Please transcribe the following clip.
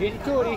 Genitori.